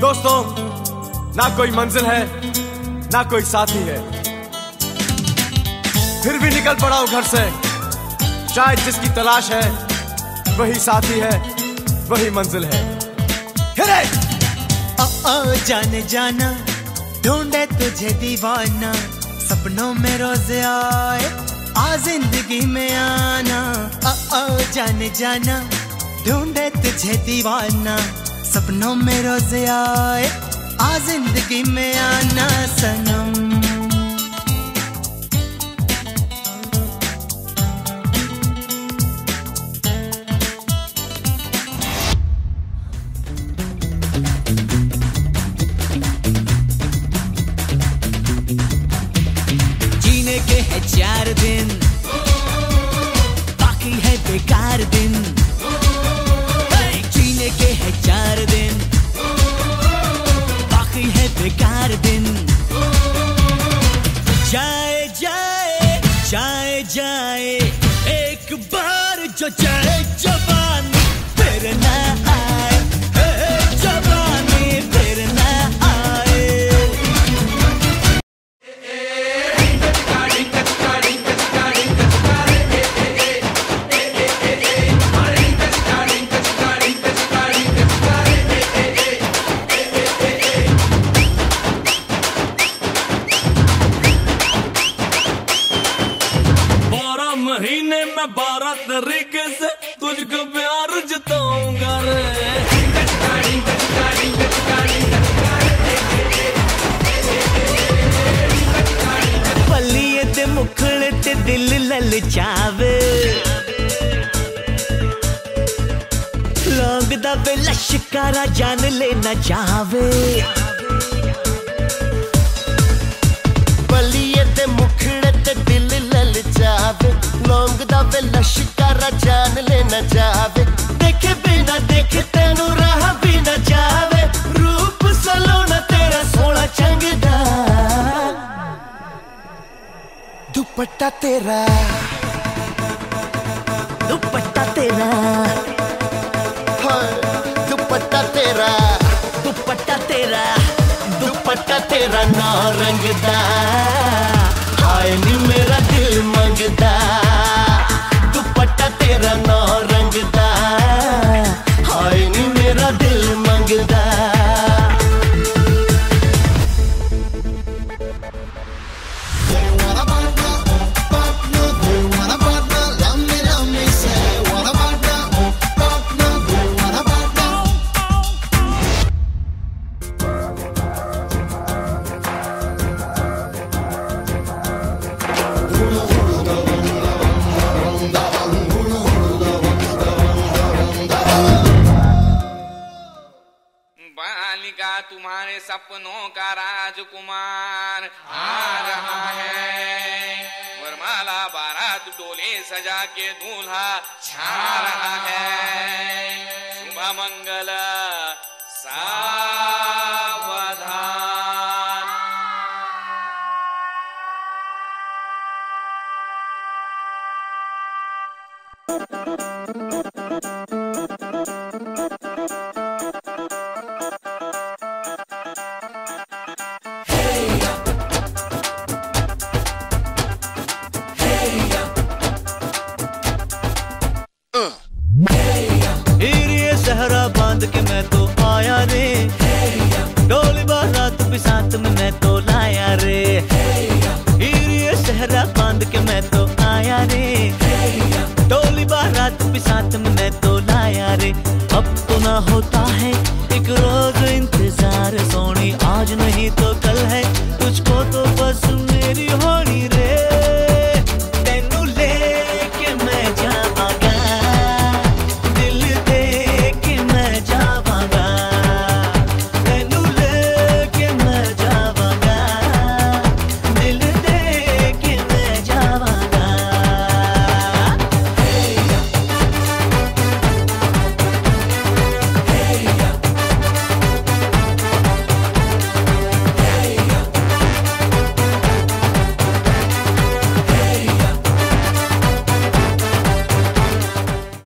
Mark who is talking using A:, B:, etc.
A: दोस्तों, ना कोई मंजिल है, ना कोई साथी है। फिर भी निकल पड़ा हूँ घर से। शायद जिसकी तलाश है, वही साथी है, वही मंजिल है। हिरे!
B: ओ जाने जाना, ढूंढे तुझे दीवाना, सपनों में रोज आए, आ ज़िंदगी में आना। ओ ओ जाने जाना, ढूंढे तुझे दीवाना। सपनों में रोज आए, आ ज़िंदगी में आना सनम। जीने के है चार दिन, बाकी है बेकार दिन। बेकार दिन। जाए जाए जाए जाए। एक बार जो जाए जवानी
A: मैं बारह तरीके से तुझको प्यार जताऊँगा रे।
C: पलिए ते मुखड़े ते दिल ललचावे लोग दबे लश्कारा जान लेना चाहवे ना जान लेना जावे देखे बिना देखे तेनू राह भी ना जावे
B: रूप सलोना
C: तेरा सोना चंगदा।
B: दुपट्टा तेरा।
C: दुपट्टा तेरा। हाँ, दुपट्टा तेरा। दुपट्टा तेरा। दुपट्टा तेरा ना रंगदा। आए नी मेरा दिल मंगदा। तेरा नाम
D: रंगदा। तुम्हारे सपनों का राजकुमार आ रहा है। वरमाला बारात डोले सजा के दूल्हा छा रहा है। शुभ मंगल सावधान।
B: हीरे भी साथ में मैं तो लाया रे। अब तो ना होता है, एक रोज इंतज़ार। सोनी, आज नहीं तो कल है। तुझको तो